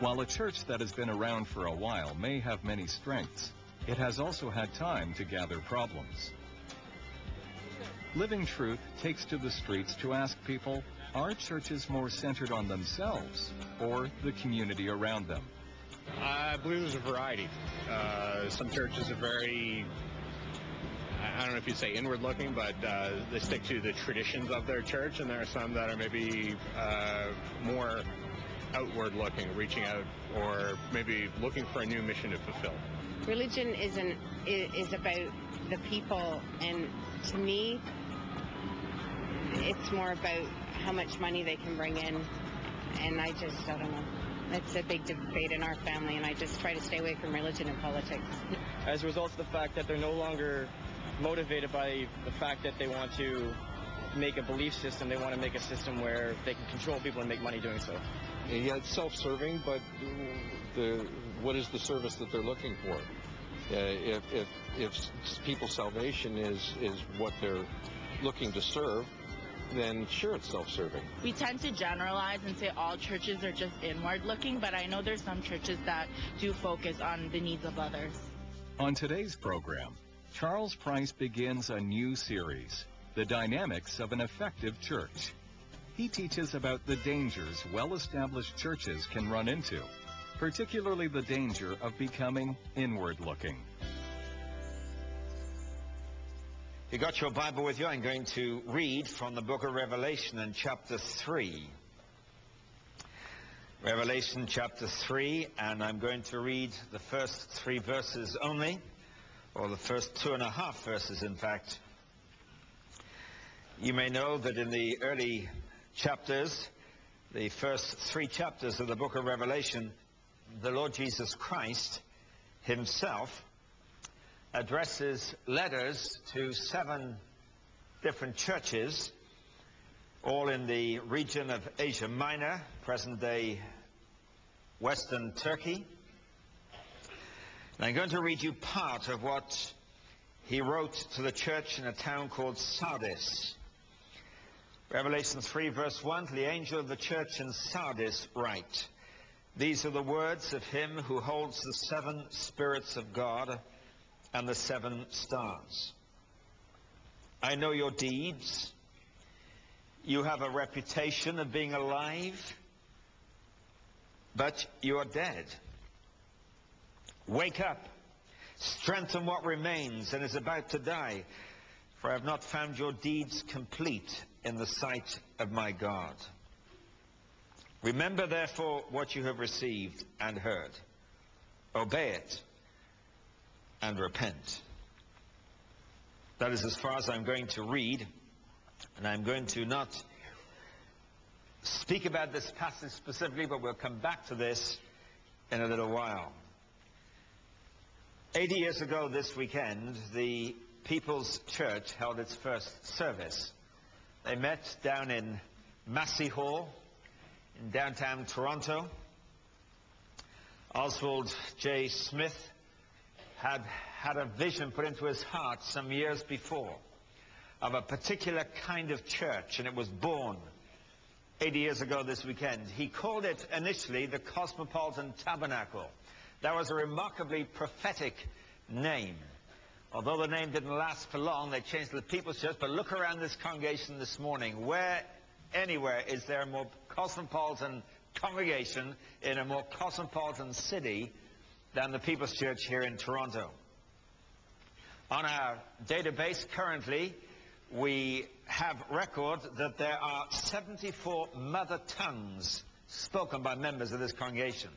While a church that has been around for a while may have many strengths, it has also had time to gather problems. Living Truth takes to the streets to ask people, are churches more centered on themselves or the community around them? I believe there's a variety. Uh, some churches are very, I don't know if you'd say inward looking, but uh, they stick to the traditions of their church, and there are some that are maybe uh, more outward looking, reaching out, or maybe looking for a new mission to fulfill. Religion isn't is about the people, and to me, it's more about how much money they can bring in, and I just I don't know. It's a big debate in our family, and I just try to stay away from religion and politics. As a result of the fact that they're no longer motivated by the fact that they want to make a belief system, they want to make a system where they can control people and make money doing so. Yeah, it's self-serving, but the what is the service that they're looking for? Uh, if, if, if people's salvation is, is what they're looking to serve, then sure, it's self-serving. We tend to generalize and say all churches are just inward looking, but I know there's some churches that do focus on the needs of others. On today's program, Charles Price begins a new series, The Dynamics of an Effective Church. He teaches about the dangers well-established churches can run into, particularly the danger of becoming inward-looking. You got your Bible with you? I'm going to read from the book of Revelation in chapter 3. Revelation chapter 3, and I'm going to read the first three verses only, or the first two and a half verses, in fact. You may know that in the early chapters, the first three chapters of the book of Revelation, the Lord Jesus Christ himself addresses letters to seven different churches, all in the region of Asia Minor, present-day Western Turkey. And I'm going to read you part of what he wrote to the church in a town called Sardis. Revelation 3 verse 1, to the angel of the church in Sardis write, These are the words of him who holds the seven spirits of God and the seven stars. I know your deeds. You have a reputation of being alive, but you are dead. Wake up, strengthen what remains and is about to die, for I have not found your deeds complete in the sight of my God. Remember therefore what you have received and heard. Obey it and repent. That is as far as I'm going to read, and I'm going to not speak about this passage specifically, but we'll come back to this in a little while. 80 years ago this weekend, the People's Church held its first service. They met down in Massey Hall in downtown Toronto. Oswald J. Smith had had a vision put into his heart some years before of a particular kind of church, and it was born 80 years ago this weekend. He called it initially the Cosmopolitan Tabernacle. That was a remarkably prophetic name. Although the name didn't last for long, they changed to the People's Church. But look around this congregation this morning. Where, anywhere, is there a more cosmopolitan congregation in a more cosmopolitan city than the People's Church here in Toronto. On our database currently, we have record that there are 74 mother tongues spoken by members of this congregation.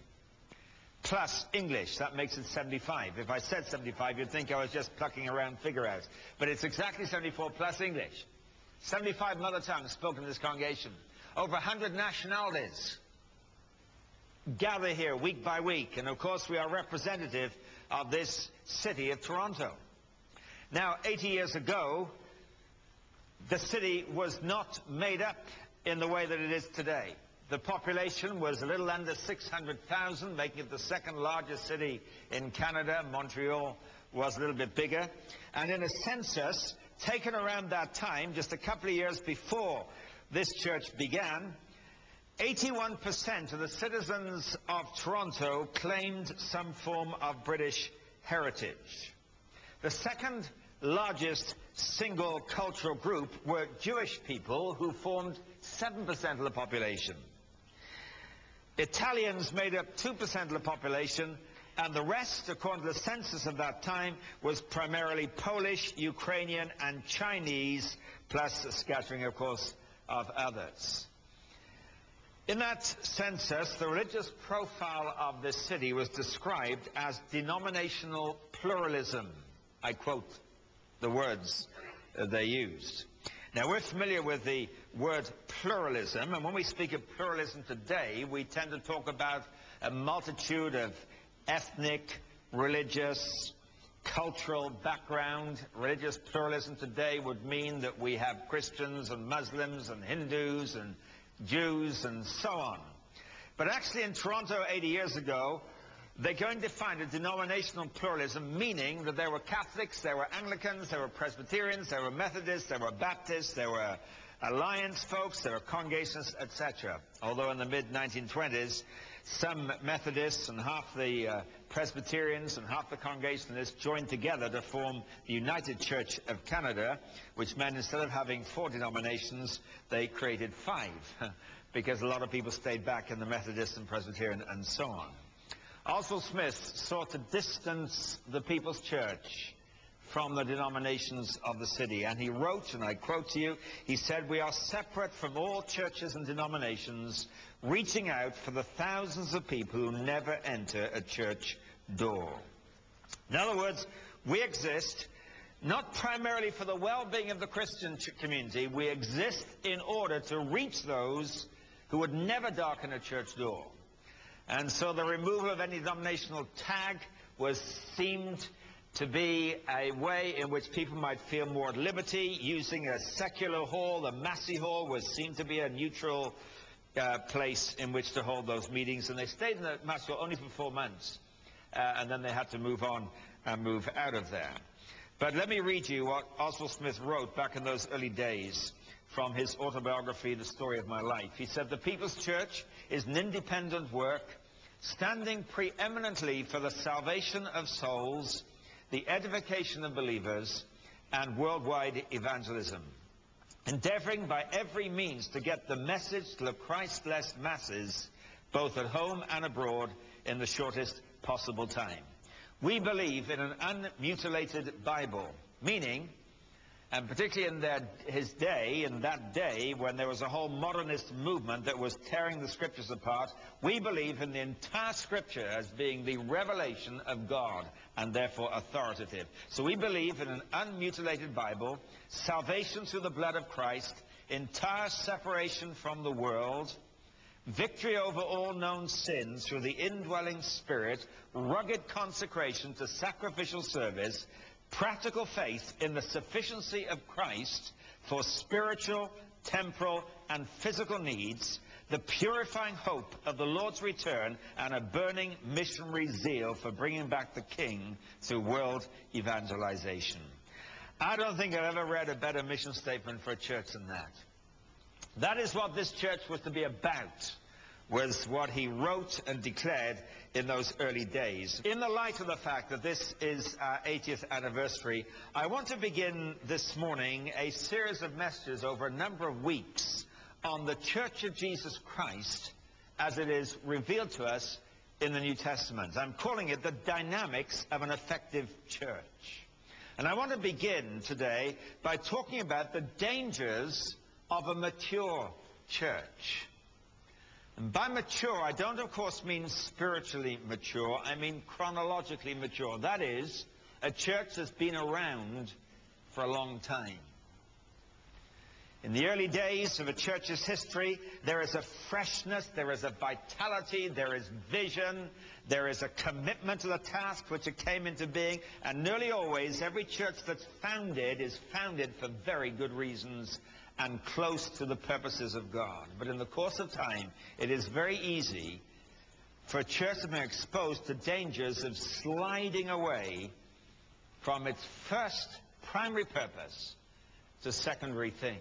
Plus English, that makes it 75. If I said 75, you'd think I was just plucking around figure outs. But it's exactly 74 plus English. 75 mother tongues spoken in this congregation. Over 100 nationalities gather here week by week. And of course, we are representative of this city of Toronto. Now, 80 years ago, the city was not made up in the way that it is today. The population was a little under 600,000, making it the second largest city in Canada. Montreal was a little bit bigger. And in a census taken around that time, just a couple of years before this church began, 81% of the citizens of Toronto claimed some form of British heritage. The second largest single cultural group were Jewish people who formed 7% of the population. Italians made up 2% of the population, and the rest, according to the census of that time, was primarily Polish, Ukrainian, and Chinese, plus a scattering, of course, of others. In that census, the religious profile of this city was described as denominational pluralism. I quote the words they used. Now, we're familiar with the word pluralism, and when we speak of pluralism today, we tend to talk about a multitude of ethnic, religious, cultural background. Religious pluralism today would mean that we have Christians and Muslims and Hindus and Jews and so on. But actually in Toronto 80 years ago, they're going to find a denominational pluralism, meaning that there were Catholics, there were Anglicans, there were Presbyterians, there were Methodists, there were Baptists, there were Alliance folks, there were Congregations, etc. Although in the mid-1920s, some Methodists and half the uh, Presbyterians and half the Congregationalists joined together to form the United Church of Canada, which meant instead of having four denominations, they created five, because a lot of people stayed back in the Methodist and Presbyterian and so on. Oswald Smith sought to distance the People's Church from the denominations of the city. And he wrote, and I quote to you, he said, We are separate from all churches and denominations, reaching out for the thousands of people who never enter a church door. In other words, we exist not primarily for the well-being of the Christian community, we exist in order to reach those who would never darken a church door. And so the removal of any denominational tag was seemed to be a way in which people might feel more at liberty. Using a secular hall, the Massey Hall, was seen to be a neutral uh, place in which to hold those meetings. And they stayed in the Massey Hall only for four months. Uh, and then they had to move on and move out of there. But let me read you what Oswald Smith wrote back in those early days from his autobiography, The Story of My Life. He said, The People's Church is an independent work standing preeminently for the salvation of souls, the edification of believers, and worldwide evangelism. Endeavoring by every means to get the message to the Christless masses, both at home and abroad, in the shortest possible time. We believe in an unmutilated Bible, meaning and particularly in their, his day, in that day, when there was a whole modernist movement that was tearing the scriptures apart, we believe in the entire scripture as being the revelation of God, and therefore authoritative. So we believe in an unmutilated Bible, salvation through the blood of Christ, entire separation from the world, victory over all known sins through the indwelling spirit, rugged consecration to sacrificial service, practical faith in the sufficiency of Christ for spiritual, temporal, and physical needs, the purifying hope of the Lord's return, and a burning missionary zeal for bringing back the King through world evangelization. I don't think I've ever read a better mission statement for a church than that. That is what this church was to be about was what he wrote and declared in those early days. In the light of the fact that this is our 80th anniversary, I want to begin this morning a series of messages over a number of weeks on the Church of Jesus Christ as it is revealed to us in the New Testament. I'm calling it the dynamics of an effective church. And I want to begin today by talking about the dangers of a mature church. And by mature, I don't, of course, mean spiritually mature. I mean chronologically mature. That is, a church that's been around for a long time. In the early days of a church's history, there is a freshness, there is a vitality, there is vision, there is a commitment to the task which it came into being, and nearly always every church that's founded is founded for very good reasons and close to the purposes of God. But in the course of time, it is very easy for a church to be exposed to dangers of sliding away from its first primary purpose to secondary things.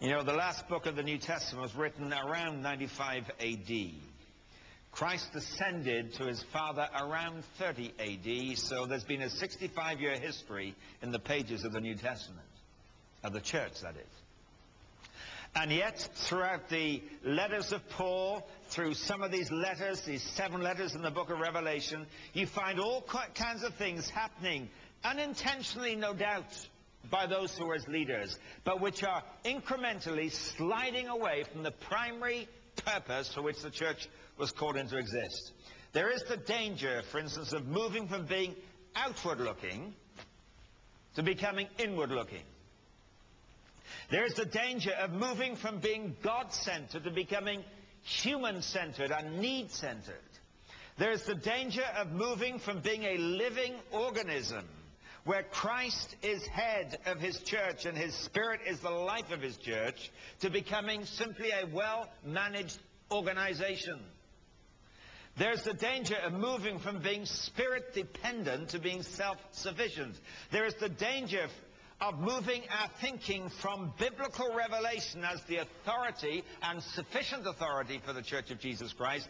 You know, the last book of the New Testament was written around 95 AD. Christ ascended to his Father around 30 AD, so there's been a 65-year history in the pages of the New Testament, of the church, that is. And yet, throughout the letters of Paul, through some of these letters, these seven letters in the book of Revelation, you find all kinds of things happening, unintentionally, no doubt, by those who are as leaders, but which are incrementally sliding away from the primary purpose for which the church was called into exist. There is the danger, for instance, of moving from being outward looking to becoming inward looking. There is the danger of moving from being God-centered to becoming human-centered and need-centered. There is the danger of moving from being a living organism where Christ is head of his church and his spirit is the life of his church to becoming simply a well-managed organization. There's the danger of moving from being spirit dependent to being self-sufficient. There is the danger of moving our thinking from biblical revelation as the authority and sufficient authority for the Church of Jesus Christ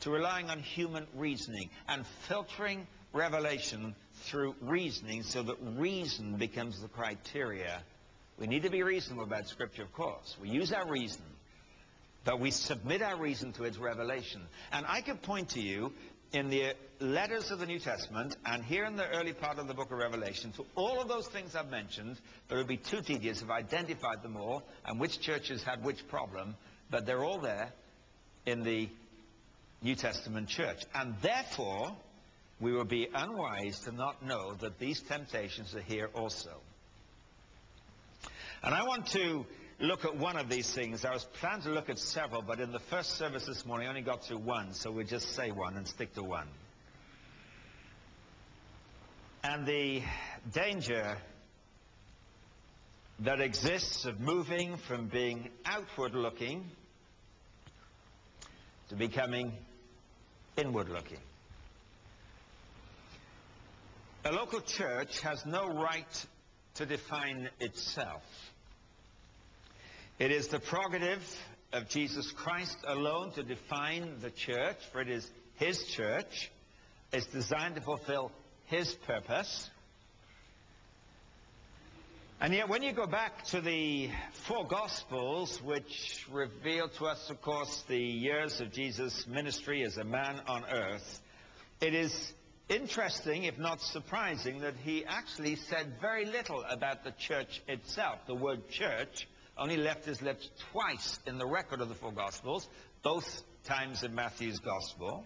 to relying on human reasoning and filtering revelation through reasoning so that reason becomes the criteria. We need to be reasonable about Scripture, of course. We use our reason, but we submit our reason to its revelation. And I could point to you in the letters of the New Testament and here in the early part of the book of Revelation to all of those things I've mentioned, it would be too tedious if I identified them all and which churches had which problem, but they're all there in the New Testament church. And therefore, we would be unwise to not know that these temptations are here also. And I want to look at one of these things. I was planning to look at several, but in the first service this morning, I only got through one, so we'll just say one and stick to one. And the danger that exists of moving from being outward looking to becoming inward looking. A local church has no right to define itself. It is the prerogative of Jesus Christ alone to define the church, for it is his church. It's designed to fulfill his purpose. And yet, when you go back to the four Gospels, which reveal to us, of course, the years of Jesus' ministry as a man on earth, it is interesting, if not surprising, that he actually said very little about the church itself. The word church only left his lips twice in the record of the four Gospels, both times in Matthew's Gospel.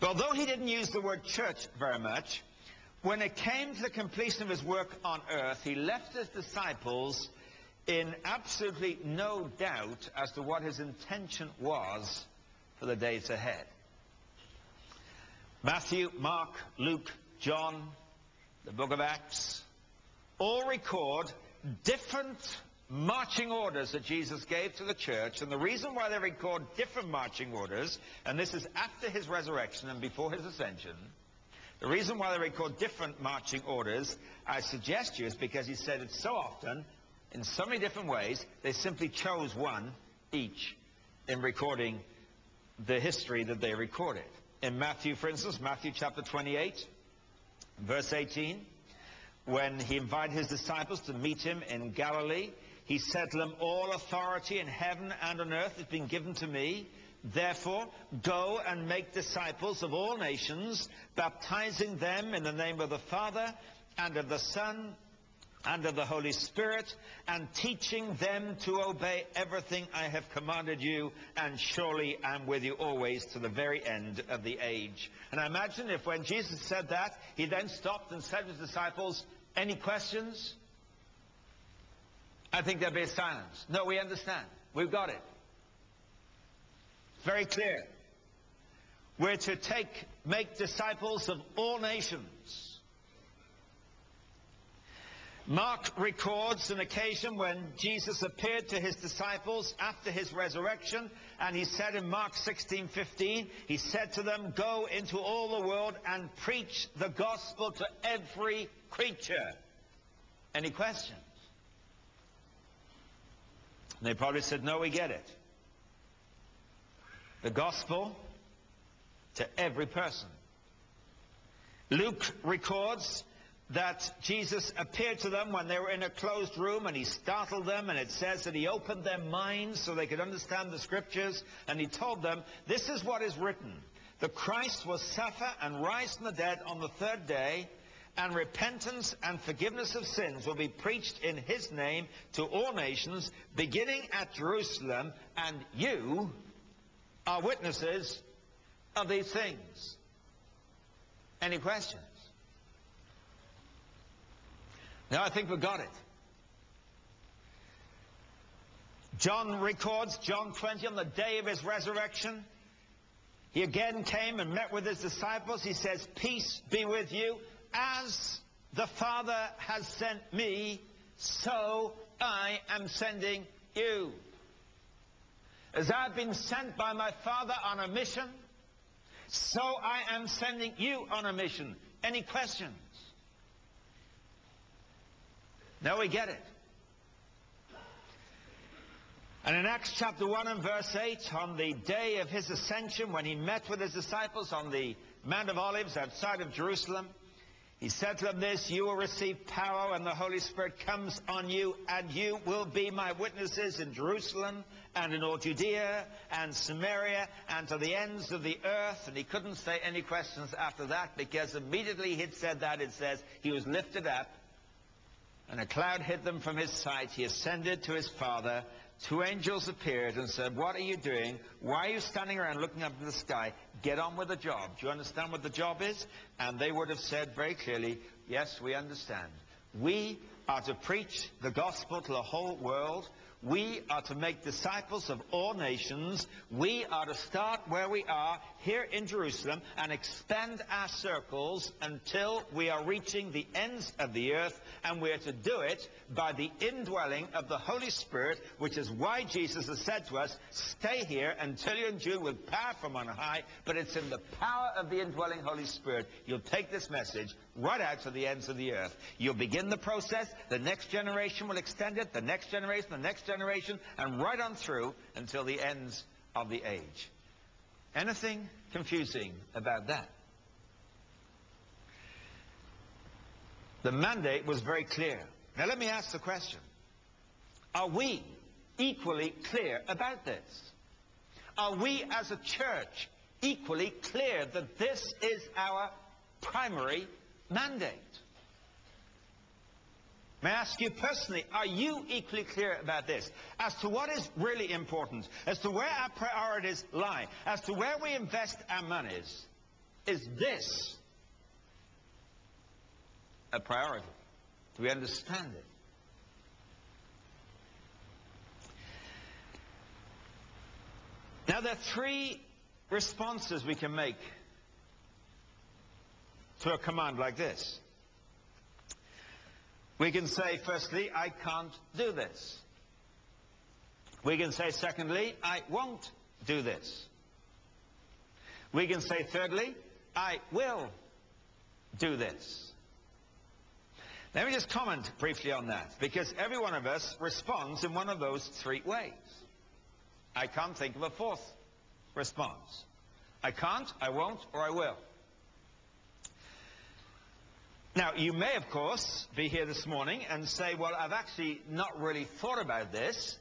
But although he didn't use the word church very much, when it came to the completion of his work on earth, he left his disciples in absolutely no doubt as to what his intention was for the days ahead. Matthew, Mark, Luke, John, the book of Acts, all record different marching orders that Jesus gave to the church. And the reason why they record different marching orders, and this is after his resurrection and before his ascension, the reason why they record different marching orders, I suggest you, is because he said it so often, in so many different ways, they simply chose one each in recording the history that they recorded. In Matthew, for instance, Matthew chapter 28, verse 18, when he invited his disciples to meet him in Galilee, he said to them, All authority in heaven and on earth has been given to me. Therefore, go and make disciples of all nations, baptizing them in the name of the Father and of the Son and of the Holy Spirit, and teaching them to obey everything I have commanded you, and surely I'm with you always to the very end of the age. And I imagine if when Jesus said that, he then stopped and said to his disciples, any questions? I think there'll be silence. No, we understand. We've got it. Very clear. We're to take, make disciples of all nations. Mark records an occasion when Jesus appeared to his disciples after his resurrection, and he said in Mark 16:15, he said to them, "Go into all the world and preach the gospel to every creature." Any questions? And they probably said, no, we get it. The gospel to every person. Luke records that Jesus appeared to them when they were in a closed room and he startled them and it says that he opened their minds so they could understand the scriptures and he told them, this is what is written. The Christ will suffer and rise from the dead on the third day and repentance and forgiveness of sins will be preached in his name to all nations beginning at Jerusalem and you are witnesses of these things. Any questions? Now I think we've got it. John records, John 20, on the day of his resurrection, he again came and met with his disciples. He says, Peace be with you. As the Father has sent me, so I am sending you. As I've been sent by my Father on a mission, so I am sending you on a mission. Any questions? Now we get it. And in Acts chapter 1 and verse 8, on the day of his ascension, when he met with his disciples on the Mount of Olives outside of Jerusalem, he said to them this, You will receive power when the Holy Spirit comes on you, and you will be my witnesses in Jerusalem and in all Judea and Samaria and to the ends of the earth. And he couldn't say any questions after that because immediately he'd said that, it says, he was lifted up and a cloud hid them from his sight. He ascended to his Father. Two angels appeared and said, What are you doing? Why are you standing around looking up to the sky? Get on with the job. Do you understand what the job is? And they would have said very clearly, Yes, we understand. We are to preach the gospel to the whole world. We are to make disciples of all nations. We are to start where we are here in Jerusalem and expand our circles until we are reaching the ends of the earth. And we are to do it by the indwelling of the Holy Spirit, which is why Jesus has said to us, stay here until you're endued with power from on high. But it's in the power of the indwelling Holy Spirit you'll take this message right out to the ends of the earth. You'll begin the process. The next generation will extend it. The next generation, the next generation, and right on through until the ends of the age. Anything confusing about that? The mandate was very clear. Now let me ask the question. Are we equally clear about this? Are we as a church equally clear that this is our primary mandate? May I ask you personally, are you equally clear about this? As to what is really important, as to where our priorities lie, as to where we invest our monies, is this a priority? Do we understand it? Now, there are three responses we can make to a command like this. We can say, firstly, I can't do this. We can say, secondly, I won't do this. We can say, thirdly, I will do this. Let me just comment briefly on that, because every one of us responds in one of those three ways. I can't think of a fourth response. I can't, I won't, or I will. Now, you may, of course, be here this morning and say, well, I've actually not really thought about this,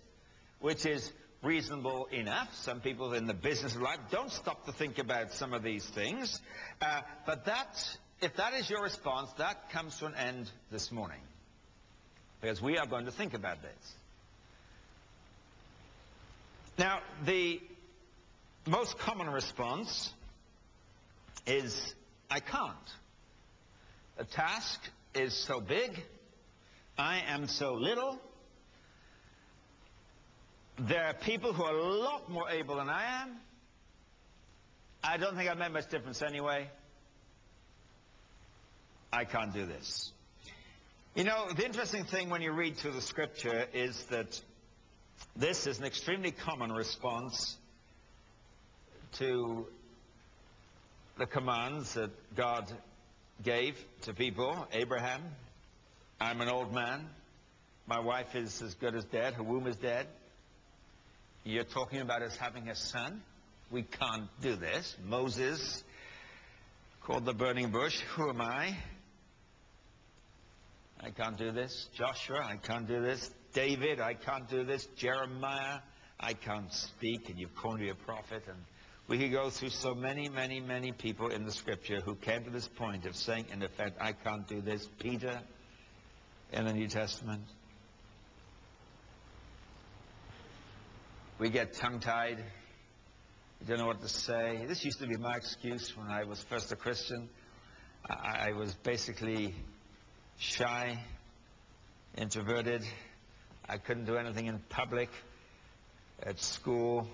which is reasonable enough. Some people in the business of life don't stop to think about some of these things. Uh, but that, if that is your response, that comes to an end this morning. Because we are going to think about this. Now, the most common response is, I can't. The task is so big, I am so little. There are people who are a lot more able than I am. I don't think I've made much difference anyway. I can't do this. You know, the interesting thing when you read through the scripture is that this is an extremely common response to the commands that God gave to people. Abraham, I'm an old man. My wife is as good as dead. Her womb is dead. You're talking about us having a son? We can't do this. Moses called the burning bush. Who am I? I can't do this. Joshua, I can't do this. David, I can't do this. Jeremiah, I can't speak, and you've called me a prophet. And we could go through so many, many, many people in the scripture who came to this point of saying, in effect, I can't do this. Peter in the New Testament. We get tongue-tied. We don't know what to say. This used to be my excuse when I was first a Christian. I, I was basically shy, introverted. I couldn't do anything in public. At school,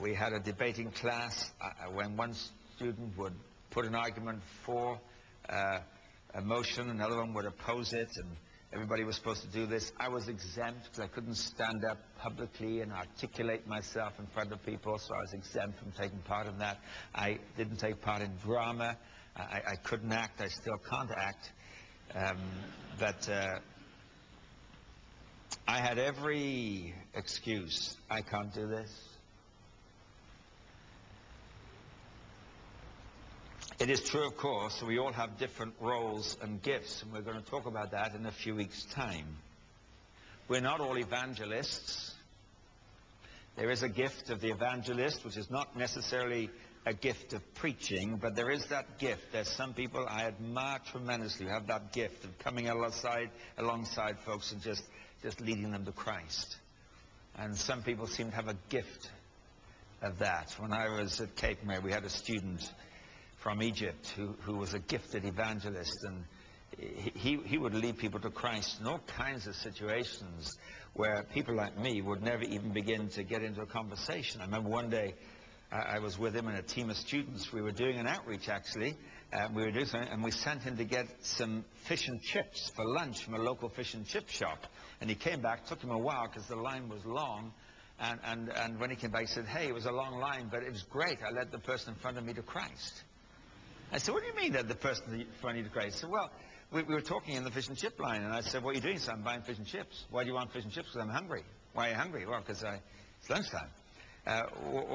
we had a debating class uh, when one student would put an argument for uh, a motion, another one would oppose it, and everybody was supposed to do this. I was exempt because I couldn't stand up publicly and articulate myself in front of people, so I was exempt from taking part in that. I didn't take part in drama. I, I couldn't act. I still can't act. Um, but uh, I had every excuse. I can't do this. It is true, of course, we all have different roles and gifts, and we're going to talk about that in a few weeks' time. We're not all evangelists. There is a gift of the evangelist, which is not necessarily a gift of preaching, but there is that gift. There's some people I admire tremendously who have that gift of coming alongside, alongside folks and just, just leading them to Christ. And some people seem to have a gift of that. When I was at Capernwray, we had a student from Egypt who, who was a gifted evangelist, and he, he would lead people to Christ in all kinds of situations where people like me would never even begin to get into a conversation. I remember one day I, I was with him and a team of students. We were doing an outreach, actually. Uh, we were doing something, and we sent him to get some fish and chips for lunch from a local fish and chip shop. And he came back. took him a while because the line was long. And, and, and when he came back, he said, hey, it was a long line, but it was great. I led the person in front of me to Christ. I said, what do you mean that the person of you to Christ? He said, well, we, we, were talking in the fish and chip line, and I said, what are you doing? So I'm buying fish and chips. Why do you want fish and chips? Because I'm hungry. Why are you hungry? Well, because it's lunchtime. Uh,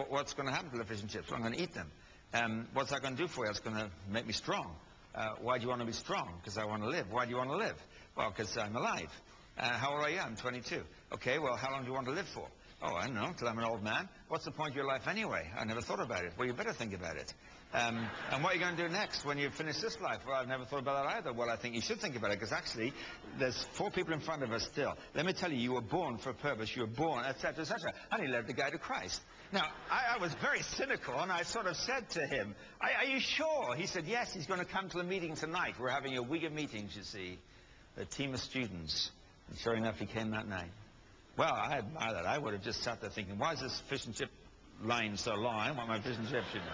what's going to happen to the fish and chips? Well, I'm going to eat them. Um, what's that going to do for you? It's going to make me strong. Uh, why do you want to be strong? Because I want to live. Why do you want to live? Well, because I'm alive. Uh, how old are you? I'm 22. Okay, well, how long do you want to live for? Oh, I don't know, until I'm an old man. What's the point of your life anyway? I never thought about it. Well, you better think about it. Um, and what are you going to do next when you finish this life? Well, I've never thought about that either. Well, I think you should think about it because actually there's four people in front of us still. Let me tell you, you were born for a purpose. You were born, etc., etc. And he led the guy to Christ. Now, I, I, was very cynical and I sort of said to him, are, you sure? He said, yes, he's going to come to the meeting tonight. We're having a week of meetings, you see, a team of students. And sure enough, he came that night. Well, I admire that. I would have just sat there thinking, why is this fish and chip line so long? I want my fish and chips, you know.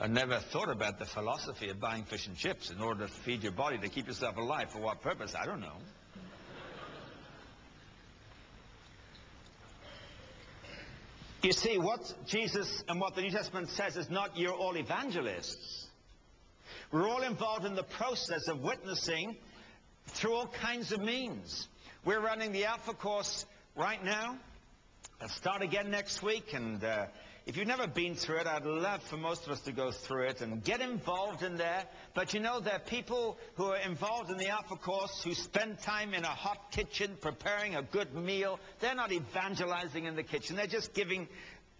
I never thought about the philosophy of buying fish and chips in order to feed your body, to keep yourself alive. For what purpose? I don't know. You see, what Jesus and what the New Testament says is not you're all evangelists. We're all involved in the process of witnessing through all kinds of means. We're running the Alpha course right now. I'll start again next week, and uh, if you've never been through it, I'd love for most of us to go through it and get involved in there. But you know, there are people who are involved in the Alpha course who spend time in a hot kitchen preparing a good meal. They're not evangelizing in the kitchen. They're just giving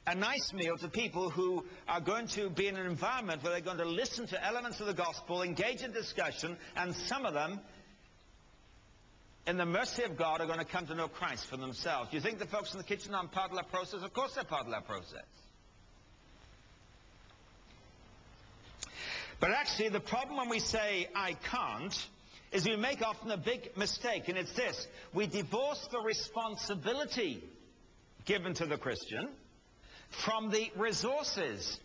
a nice meal to people who are going to be in an environment where they're going to listen to elements of the gospel, engage in discussion, and some of them in the mercy of God, are going to come to know Christ for themselves. Do you think the folks in the kitchen are part of that process? Of course they're part of that process. But actually, the problem when we say, I can't, is we make often a big mistake, and it's this. We divorce the responsibility given to the Christian from the resources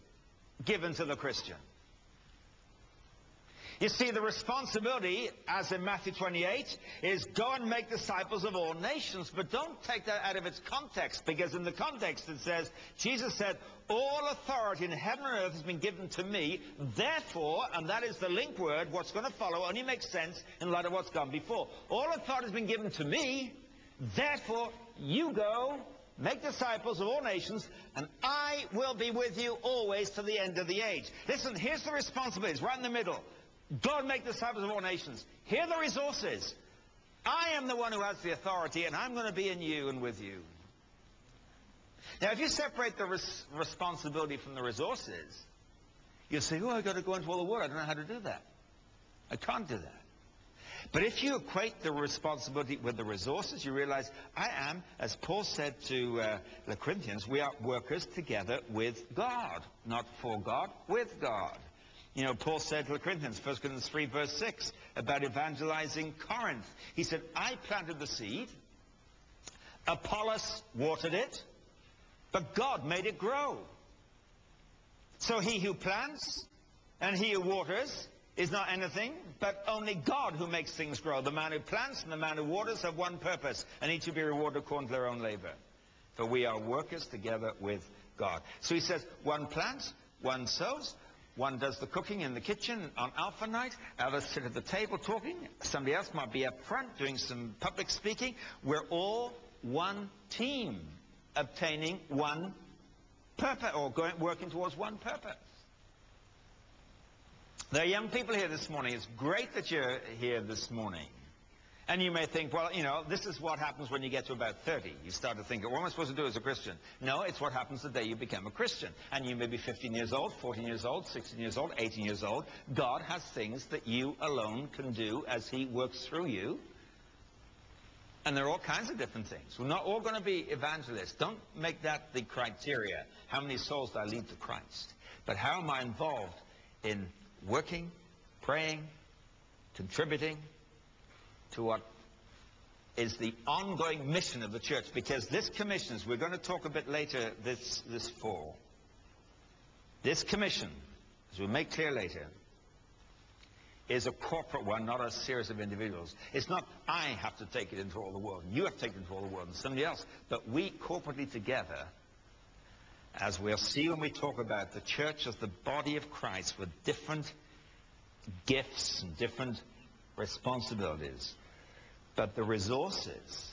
given to the Christian. You see, the responsibility, as in Matthew 28, is go and make disciples of all nations. But don't take that out of its context, because in the context it says, Jesus said, all authority in heaven and earth has been given to me. Therefore, and that is the link word, what's going to follow only makes sense in light of what's gone before. All authority has been given to me. Therefore, you go, make disciples of all nations, and I will be with you always to the end of the age. Listen, here's the responsibilities, right in the middle. Go and make disciples of all nations. Here are the resources. I am the one who has the authority, and I'm going to be in you and with you. Now, if you separate the res responsibility from the resources, you say, oh, I've got to go into all the world. I don't know how to do that. I can't do that. But if you equate the responsibility with the resources, you realize I am, as Paul said to uh, the Corinthians, we are workers together with God, not for God, with God. You know, Paul said to the Corinthians, 1 Corinthians 3, verse 6, about evangelizing Corinth. He said, I planted the seed, Apollos watered it, but God made it grow. So he who plants and he who waters is not anything, but only God who makes things grow. The man who plants and the man who waters have one purpose, and each will be rewarded according to their own labor. For we are workers together with God. So he says, one plants, one sows, one does the cooking in the kitchen on Alpha Night, others sit at the table talking, somebody else might be up front doing some public speaking. We're all one team, obtaining one purpose, or going, working towards one purpose. There are young people here this morning. It's great that you're here this morning. And you may think, well, you know, this is what happens when you get to about 30. You start to think, what am I supposed to do as a Christian? No, it's what happens the day you become a Christian. And you may be 15 years old, 14 years old, 16 years old, 18 years old. God has things that you alone can do as he works through you. And there are all kinds of different things. We're not all going to be evangelists. Don't make that the criteria. How many souls do I lead to Christ? But how am I involved in working, praying, contributing to what is the ongoing mission of the church. Because this commission, we're going to talk a bit later this, this fall, this commission, as we'll make clear later, is a corporate one, not a series of individuals. It's not I have to take it into all the world, and you have to take it into all the world, and somebody else. But we corporately together, as we'll see when we talk about the church as the body of Christ with different gifts and different responsibilities. But the resources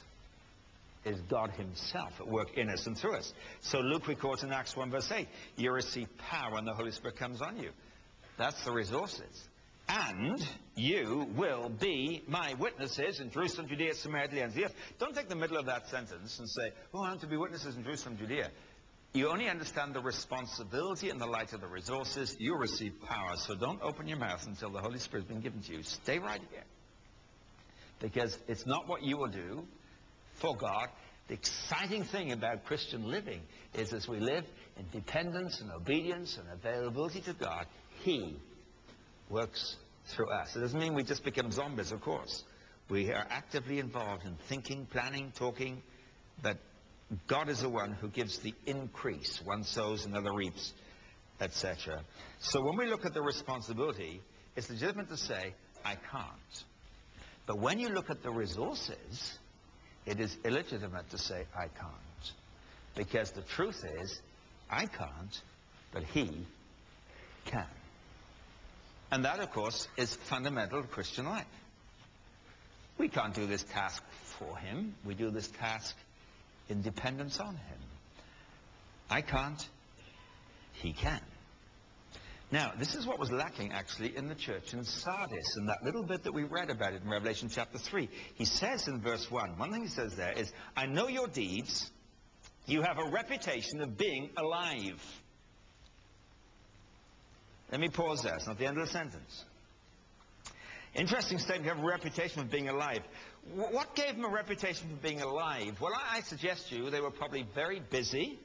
is God himself at work in us and through us. So Luke records in Acts 1 verse 8, you receive power when the Holy Spirit comes on you. That's the resources. And you will be my witnesses in Jerusalem, Judea, Samaria, of the earth. Don't take the middle of that sentence and say, oh, I'm to be witnesses in Jerusalem, Judea. You only understand the responsibility in the light of the resources. You receive power. So don't open your mouth until the Holy Spirit has been given to you. Stay right here. Because it's not what you will do for God. The exciting thing about Christian living is as we live in dependence and obedience and availability to God, He works through us. It doesn't mean we just become zombies, of course. We are actively involved in thinking, planning, talking, but God is the one who gives the increase. One sows, another reaps, etc. So when we look at the responsibility, it's legitimate to say, I can't. But when you look at the resources, it is illegitimate to say, I can't. Because the truth is, I can't, but he can. And that, of course, is fundamental to Christian life. We can't do this task for him. We do this task in dependence on him. I can't. He can. Now, this is what was lacking, actually, in the church in Sardis, and that little bit that we read about it in Revelation chapter 3. He says in verse 1, one thing he says there is, I know your deeds. You have a reputation of being alive. Let me pause there. It's not the end of the sentence. Interesting statement. You have a reputation of being alive. What gave them a reputation for being alive? Well, I, suggest to you they were probably very busy.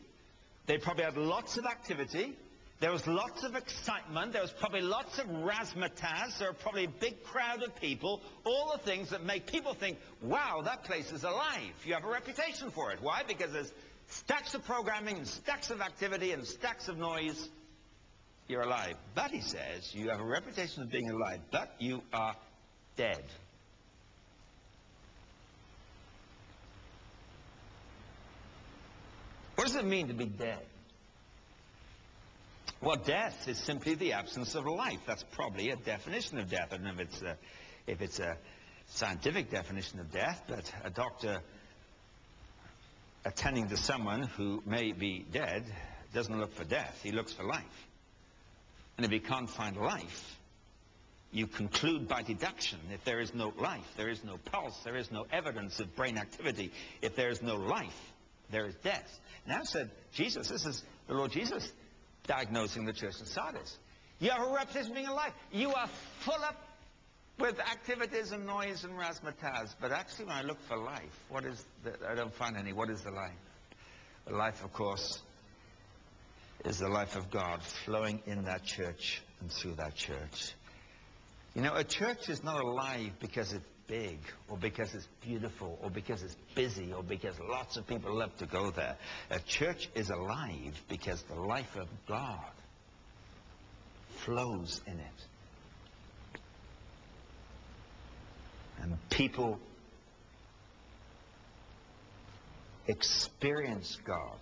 They probably had lots of activity. There was lots of excitement. There was probably lots of razzmatazz. There were probably a big crowd of people. All the things that make people think, wow, that place is alive. You have a reputation for it. Why? Because there's stacks of programming and stacks of activity and stacks of noise. You're alive. But, he says, you have a reputation of being alive, but you are dead. What does it mean to be dead? Well, death is simply the absence of life. That's probably a definition of death. I don't know if it's a, if it's a scientific definition of death, but a doctor attending to someone who may be dead doesn't look for death, he looks for life. And if he can't find life, you conclude by deduction if there is no life, there is no pulse, there is no evidence of brain activity. If there is no life, there is death. Now said Jesus, this is the Lord Jesus diagnosing the church in Sardis. You have a reputation of being alive. You are full up with activities and noise and razzmatazz. But actually, when I look for life, what is the, I don't find any. What is the life? The life, of course, is the life of God flowing in that church and through that church. You know, a church is not alive because it's big or because it's beautiful or because it's busy or because lots of people love to go there. A church is alive because the life of God flows in it. And people experience God.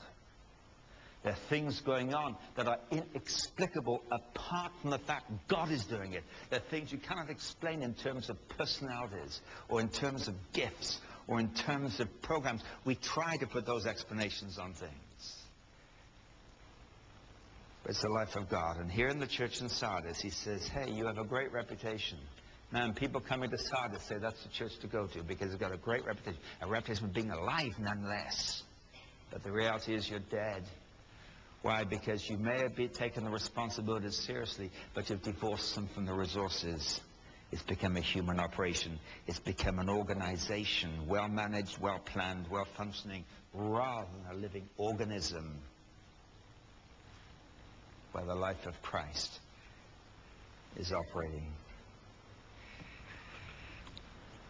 There are things going on that are inexplicable apart from the fact God is doing it. There are things you cannot explain in terms of personalities or in terms of gifts or in terms of programs. We try to put those explanations on things. But it's the life of God. And here in the church in Sardis, he says, hey, you have a great reputation. Man, people coming to Sardis say that's the church to go to because it's got a great reputation. A reputation of being alive nonetheless. But the reality is you're dead. Why? Because you may have taken the responsibilities seriously, but you've divorced them from the resources. It's become a human operation. It's become an organization, well managed, well planned, well functioning, rather than a living organism where the life of Christ is operating.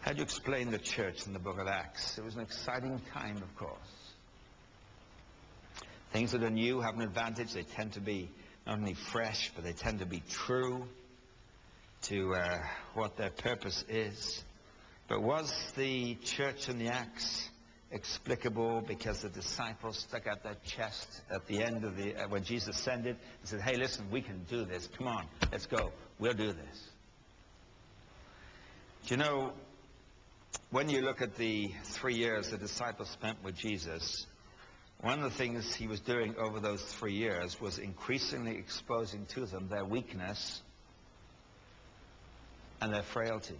How do you explain the church in the book of Acts? It was an exciting time, of course. Things that are new have an advantage. They tend to be not only fresh, but they tend to be true to uh, what their purpose is. But was the church in the Acts explicable because the disciples stuck out their chest at the end of the, uh, when Jesus ascended and said, hey, listen, we can do this. Come on, let's go. We'll do this. Do you know, when you look at the three years the disciples spent with Jesus, one of the things he was doing over those three years was increasingly exposing to them their weakness and their frailty.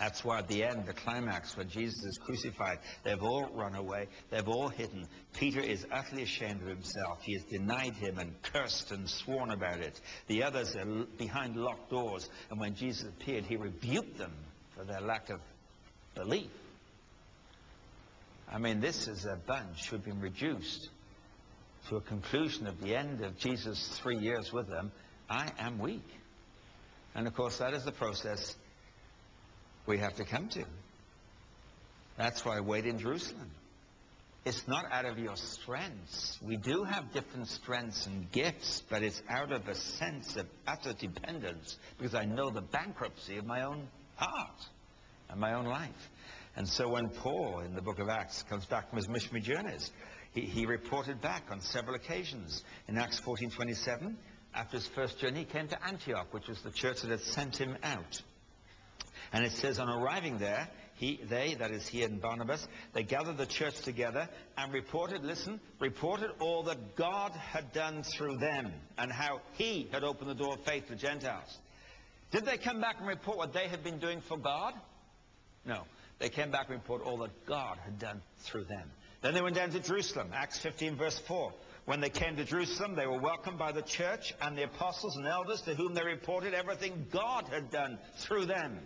That's why at the end, the climax, when Jesus is crucified, they've all run away. They've all hidden. Peter is utterly ashamed of himself. He has denied him and cursed and sworn about it. The others are behind locked doors. And when Jesus appeared, he rebuked them for their lack of belief. I mean, this is a bunch who've been reduced to a conclusion of the end of Jesus' three years with them. I am weak. And of course, that is the process we have to come to. That's why I wait in Jerusalem. It's not out of your strengths. We do have different strengths and gifts, but it's out of a sense of utter dependence because I know the bankruptcy of my own heart and my own life. And so when Paul, in the book of Acts, comes back from his missionary journeys, he, he reported back on several occasions. In Acts 14.27, after his first journey, he came to Antioch, which was the church that had sent him out. And it says on arriving there, he, they, that is he and Barnabas, they gathered the church together and reported, listen, reported all that God had done through them and how he had opened the door of faith to Gentiles. Did they come back and report what they had been doing for God? No. They came back and reported all that God had done through them. Then they went down to Jerusalem, Acts 15 verse 4. When they came to Jerusalem, they were welcomed by the church and the apostles and elders to whom they reported everything God had done through them.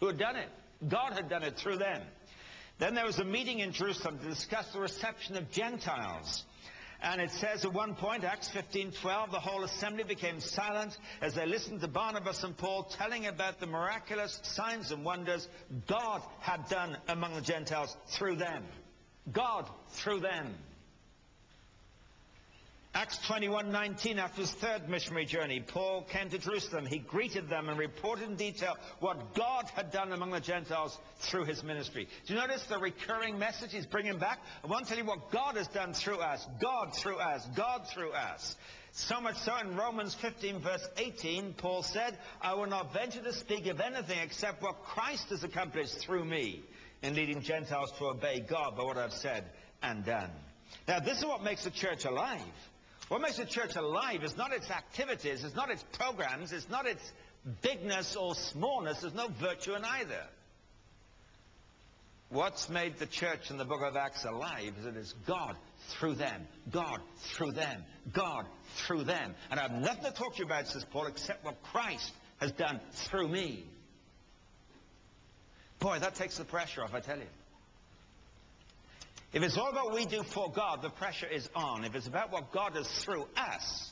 Who had done it? God had done it through them. Then there was a meeting in Jerusalem to discuss the reception of Gentiles. And it says at one point, Acts 15:12, the whole assembly became silent as they listened to Barnabas and Paul telling about the miraculous signs and wonders God had done among the Gentiles through them. God through them. Acts 21:19 after his third missionary journey, Paul came to Jerusalem. He greeted them and reported in detail what God had done among the Gentiles through his ministry. Do you notice the recurring message he's bringing back? I want to tell you what God has done through us. God through us. God through us. So much so in Romans 15 verse 18, Paul said, I will not venture to speak of anything except what Christ has accomplished through me. in leading Gentiles to obey God by what I've said and done. Now, this is what makes the church alive. What makes a church alive is not its activities, it's not its programs, it's not its bigness or smallness. There's no virtue in either. What's made the church in the book of Acts alive is it is God through them, God through them, God through them. And I have nothing to talk to you about, says Paul, except what Christ has done through me. Boy, that takes the pressure off, I tell you. If it's all about what we do for God, the pressure is on. If it's about what God does through us,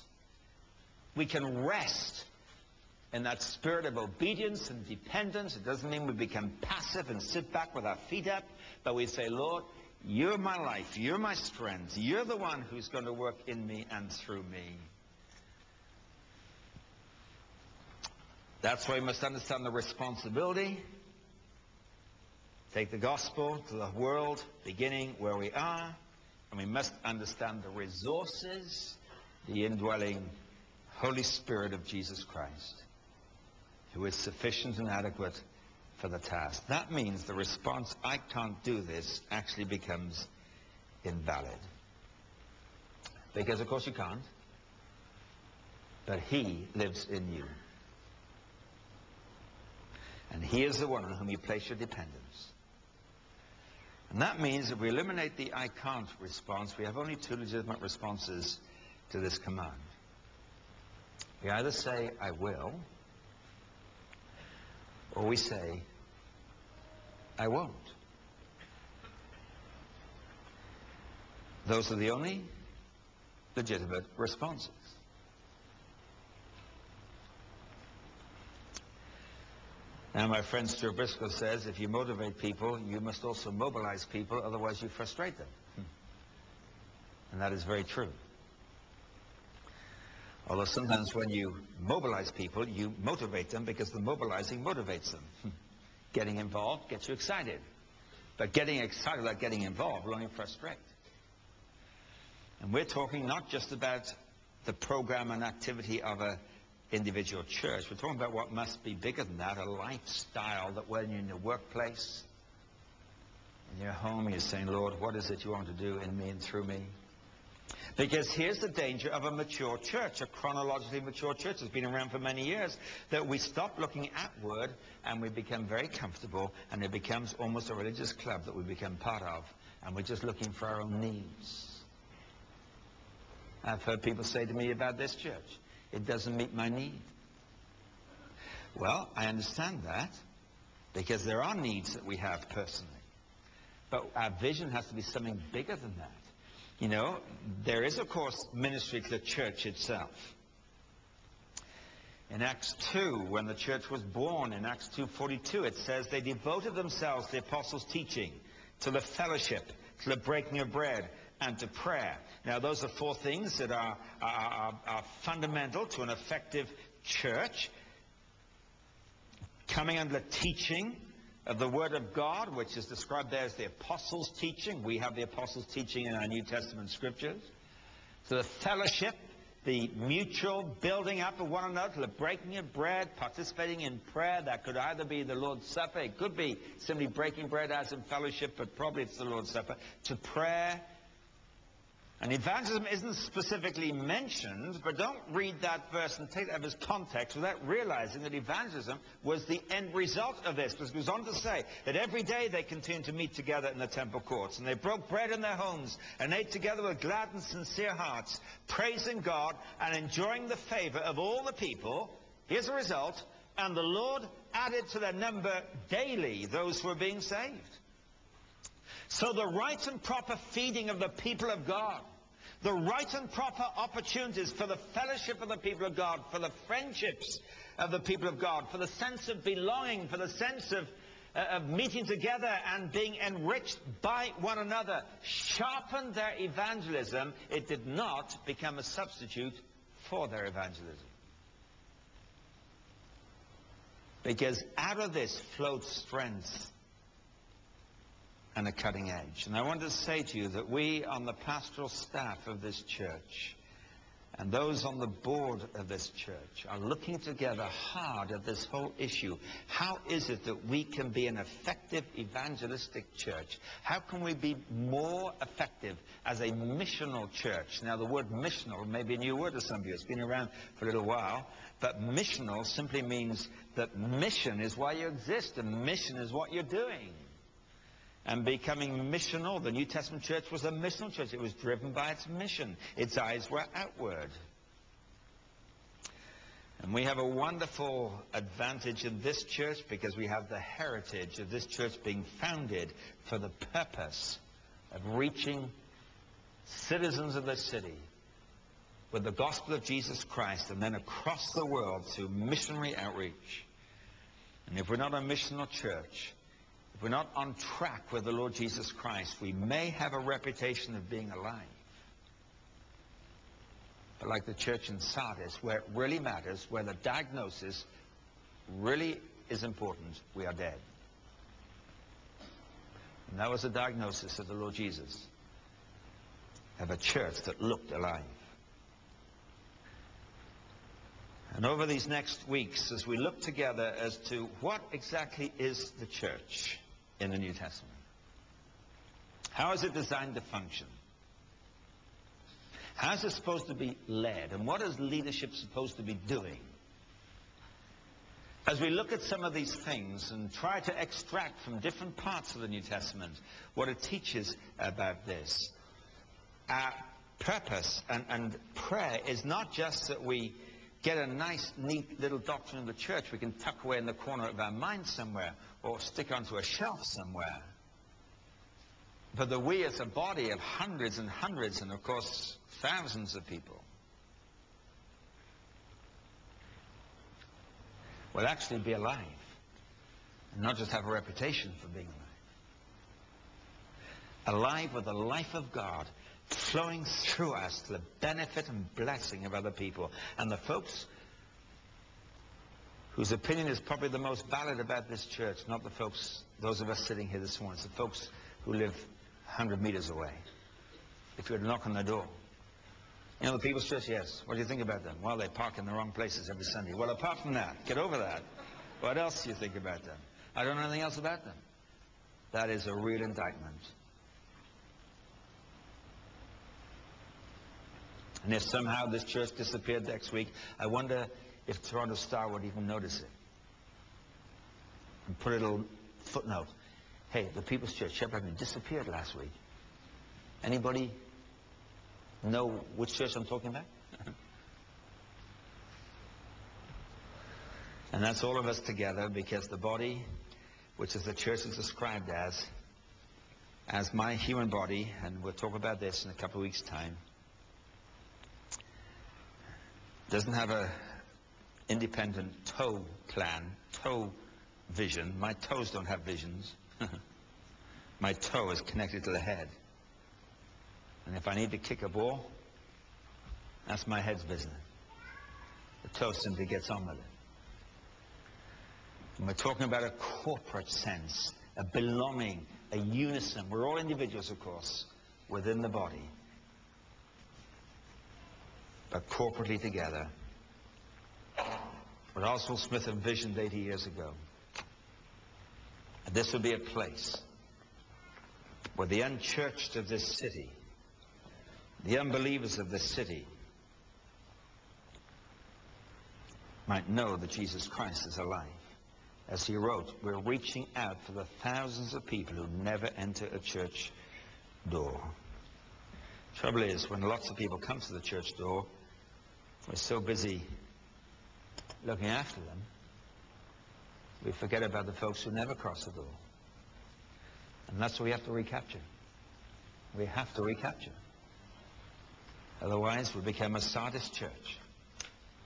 we can rest in that spirit of obedience and dependence. It doesn't mean we become passive and sit back with our feet up, but we say, Lord, you're my life. You're my strength. You're the one who's going to work in me and through me. That's why we must understand the responsibility Take the gospel to the world, beginning where we are, and we must understand the resources, the indwelling Holy Spirit of Jesus Christ, who is sufficient and adequate for the task. That means the response, I can't do this, actually becomes invalid. Because, of course, you can't. But He lives in you. And He is the one on whom you place your dependence. And that means if we eliminate the I can't response, we have only two legitimate responses to this command. We either say, I will, or we say, I won't. Those are the only legitimate responses. Now, my friend Stuart Briscoe says, if you motivate people, you must also mobilize people, otherwise you frustrate them. Hmm. And that is very true. Although sometimes when you mobilize people, you motivate them because the mobilizing motivates them. Hmm. Getting involved gets you excited. But getting excited without getting involved will only frustrate. And we're talking not just about the program and activity of a individual church. We're talking about what must be bigger than that, a lifestyle that when you're in your workplace, in your home, you're saying, Lord, what is it you want to do in me and through me? Because here's the danger of a mature church, a chronologically mature church that's been around for many years, that we stop looking outward and we become very comfortable and it becomes almost a religious club that we become part of and we're just looking for our own needs. I've heard people say to me about this church, it doesn't meet my need. Well, I understand that because there are needs that we have personally. But our vision has to be something bigger than that. You know, there is, of course, ministry to the church itself. In Acts 2, when the church was born, in Acts 2.42, it says, they devoted themselves to the apostles' teaching, to the fellowship, to the breaking of bread, and to prayer. Now, those are four things that are, are, are, fundamental to an effective church. Coming under the teaching of the Word of God, which is described there as the Apostles' teaching. We have the Apostles' teaching in our New Testament scriptures. So the fellowship, the mutual building up of one another, the breaking of bread, participating in prayer. That could either be the Lord's Supper. It could be simply breaking bread as in fellowship, but probably it's the Lord's Supper. To prayer and evangelism isn't specifically mentioned, but don't read that verse and take that as context without realizing that evangelism was the end result of this. Because it goes on to say that every day they continued to meet together in the temple courts, and they broke bread in their homes and ate together with glad and sincere hearts, praising God and enjoying the favor of all the people. Here's the result. And the Lord added to their number daily those who were being saved. So the right and proper feeding of the people of God, the right and proper opportunities for the fellowship of the people of God, for the friendships of the people of God, for the sense of belonging, for the sense of, uh, of meeting together and being enriched by one another, sharpened their evangelism. It did not become a substitute for their evangelism. Because out of this flowed strength and a cutting edge. And I want to say to you that we on the pastoral staff of this church and those on the board of this church are looking together hard at this whole issue. How is it that we can be an effective evangelistic church? How can we be more effective as a missional church? Now, the word missional may be a new word to some of you. It's been around for a little while. But missional simply means that mission is why you exist, and mission is what you're doing and becoming missional. The New Testament church was a missional church. It was driven by its mission. Its eyes were outward. And we have a wonderful advantage in this church because we have the heritage of this church being founded for the purpose of reaching citizens of the city with the gospel of Jesus Christ and then across the world through missionary outreach. And if we're not a missional church, if we're not on track with the Lord Jesus Christ, we may have a reputation of being alive. But like the church in Sardis, where it really matters, where the diagnosis really is important, we are dead. And that was the diagnosis of the Lord Jesus, of a church that looked alive. And over these next weeks, as we look together as to what exactly is the church, in the New Testament? How is it designed to function? How is it supposed to be led? And what is leadership supposed to be doing? As we look at some of these things and try to extract from different parts of the New Testament what it teaches about this, our purpose and, and prayer is not just that we get a nice, neat little doctrine of the church we can tuck away in the corner of our mind somewhere or stick onto a shelf somewhere. But the we as a body of hundreds and hundreds and of course thousands of people will actually be alive and not just have a reputation for being alive. Alive with the life of God flowing through us to the benefit and blessing of other people. And the folks whose opinion is probably the most valid about this church, not the folks, those of us sitting here this morning, it's the folks who live 100 meters away. If you were to knock on their door. You know, the People's Church, yes. What do you think about them? Well, they park in the wrong places every Sunday. Well, apart from that, get over that. What else do you think about them? I don't know anything else about them. That is a real indictment. And if somehow this church disappeared next week, I wonder if Toronto Star would even notice it. And put a little footnote. Hey, the People's Church, Sheppard disappeared last week. Anybody know which church I'm talking about? and that's all of us together because the body, which is the church is described as, as my human body, and we'll talk about this in a couple of weeks' time, doesn't have a independent toe plan, toe vision. My toes don't have visions. My toe is connected to the head. And if I need to kick a ball, that's my head's business. The toe simply gets on with it. And we're talking about a corporate sense, a belonging, a unison. We're all individuals, of course, within the body but corporately together. What Oswald Smith envisioned 80 years ago. And This would be a place where the unchurched of this city, the unbelievers of this city, might know that Jesus Christ is alive. As he wrote, we're reaching out for the thousands of people who never enter a church door. Trouble is, when lots of people come to the church door, we're so busy looking after them, we forget about the folks who never cross the door. And that's what we have to recapture. We have to recapture. Otherwise, we become a Sardis church.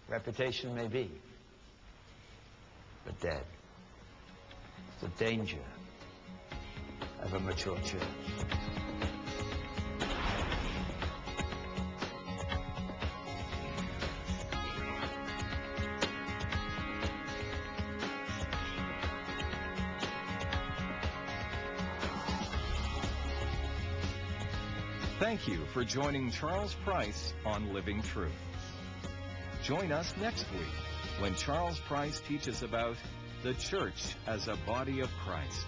Reputation may be, but dead. The danger of a mature church. Thank you for joining Charles Price on Living Truth. Join us next week when Charles Price teaches about the church as a body of Christ.